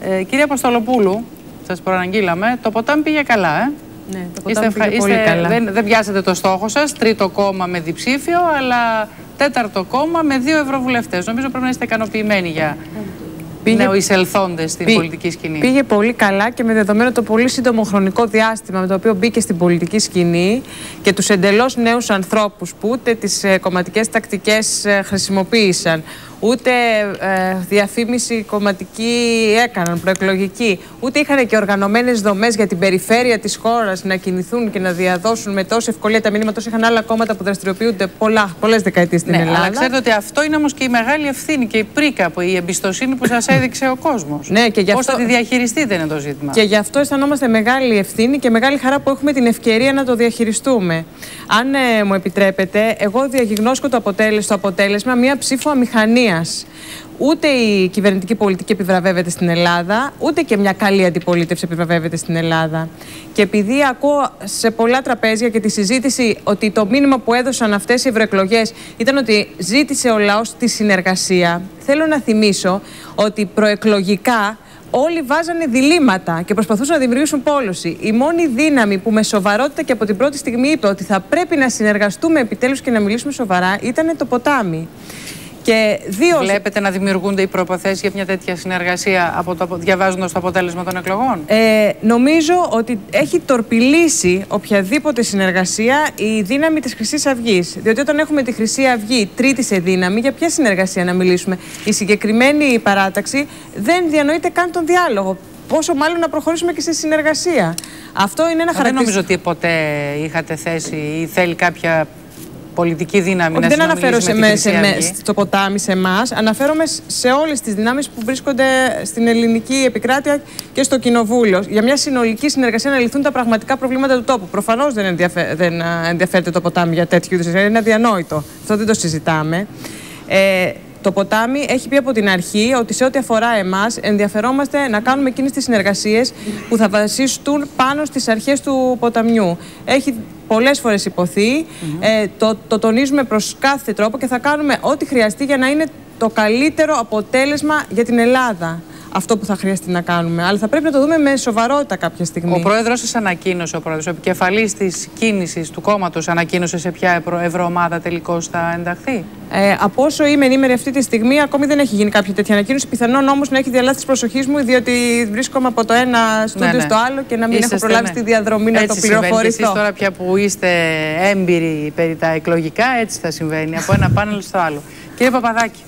Ε, κυρία Αποστολοπούλου, σας προαναγγείλαμε, το ποτάμι πήγε καλά, ε; Ναι, το ποτάμι είστε, πήγε πολύ καλά. Δεν, δεν πιάσατε το στόχο σας, τρίτο κόμμα με διψήφιο, αλλά τέταρτο κόμμα με δύο ευρωβουλευτές. Νομίζω πρέπει να είστε ικανοποιημένοι για πήγε, νεοεισελθόντες στην πολιτική σκηνή. Πήγε πολύ καλά και με δεδομένο το πολύ σύντομο χρονικό διάστημα με το οποίο μπήκε στην πολιτική σκηνή και τους εντελώς νέους ανθρώπους που ούτε τις ε, κομματικές τακτικές ε, χρησιμοποίησαν, ούτε ε, διαφήμιση κομματική έκαναν, προεκλογική, ούτε είχαν και οργανωμένες δομές για την περιφέρεια της χώρας να κινηθούν και να διαδώσουν με τόση ευκολία τα μηνύματα όσο είχαν άλλα κόμματα που δραστηριοποιούνται πολλές δεκαετίες στην ναι, Ελλάδα. Αλλά ξέρετε ότι αυτό είναι όμως και η μεγάλη ευθύνη και η πρίκα, που η εμπιστοσύνη που σας έδειξε ο κόσμος. Ναι, και Πώς θα τη διαχειριστείτε είναι το ζήτημα. Και γι' αυτό αισθανόμαστε μεγάλη ευθύνη και μεγάλη χαρά που έχουμε την ευκαιρία να το διαχειριστούμε. Αν ε, μου επιτρέπετε, εγώ διαγνώσκω το αποτέλεσμα, το αποτέλεσμα μια ψήφο αμηχανία Ούτε η κυβερνητική πολιτική επιβραβεύεται στην Ελλάδα, ούτε και μια καλή αντιπολίτευση επιβραβεύεται στην Ελλάδα. Και επειδή ακούω σε πολλά τραπέζια και τη συζήτηση ότι το μήνυμα που έδωσαν αυτές οι ευρωεκλογές ήταν ότι ζήτησε ο λαός τη συνεργασία, θέλω να θυμίσω ότι προεκλογικά όλοι βάζανε διλήμματα και προσπαθούσαν να δημιουργήσουν πόλωση. Η μόνη δύναμη που με σοβαρότητα και από την πρώτη στιγμή είπε ότι θα πρέπει να συνεργαστούμε επιτέλους και να μιλήσουμε σοβαρά ήταν το ποτάμι. Και δύο... Βλέπετε να δημιουργούνται οι προποθέσει για μια τέτοια συνεργασία από το, διαβάζοντας το αποτέλεσμα των εκλογών; Ε, νομίζω ότι έχει τορπιλήσει οποιαδήποτε συνεργασία η δύναμη της χρυσής αυγής. Διότι όταν έχουμε τη Χρυσή Αυγή τρίτης σε δύναμη, για ποια συνεργασία να μιλήσουμε; Η συγκεκριμένη παράταξη δεν διανοείται καν τον διάλογο. Πόσο μάλλον να προχωρήσουμε και στη συνεργασία. Αυτό είναι ένα χαρακτηριστικό. Δεν νομίζω ότι ποτέ είχατε θέσει ή θέλει κάποια πολιτική δύναμη να Δεν αναφέρω σε με, σε με, στο ποτάμι σε εμάς. Αναφέρομαι σε όλες τις δυνάμεις που βρίσκονται στην ελληνική επικράτεια και στο κοινοβούλιο. Για μια συνολική συνεργασία να λυθούν τα πραγματικά προβλήματα του τόπου. Προφανώς δεν, ενδιαφε... δεν ενδιαφέρεται το ποτάμι για τέτοιου είδους. Είναι αδιανόητο. Αυτό δεν το συζητάμε. Ε, το ποτάμι έχει πει από την αρχή ότι σε ό,τι αφορά εμάς, ενδιαφερόμαστε να κάνουμε εκείνες τις συνεργασίες που θα βασιστούν πάνω στις αρχές του ποταμιού. Έχει πολλές φορές υποθεί. ε, το, το τονίζουμε προς κάθε τρόπο και θα κάνουμε ό,τι χρειαστεί για να είναι το καλύτερο αποτέλεσμα για την Ελλάδα αυτό που θα χρειαστεί να κάνουμε. Αλλά θα πρέπει να το δούμε με σοβαρότητα κάποια στιγμή. Ο πρόεδρος σα ανακοίνωσε, ο πρόεδρος, ο επικεφαλής της κίνησης του κόμματος, ανακοίνωσε σε ποια ευρωομάδα τελικώς θα ενταχθεί. Ε, από όσο είμαι ενήμερη αυτή τη στιγμή, ακόμη δεν έχει γίνει κάποια τέτοια ανακοίνωση. Πιθανόν όμως να έχει διαλάθει της προσοχής μου, διότι βρίσκομαι από το ένα στούντιο ναι, ναι. στο άλλο και να μην έχω προλάβει ναι. τη διαδρομή να έτσι το πληροφορήσω. Εσείς τώρα πια που είστε έμπειροι περί τα εκλογικά, έτσι θα συμβαίνει από ένα πάνελ στο άλλο. Κύριε Παπαδάκη.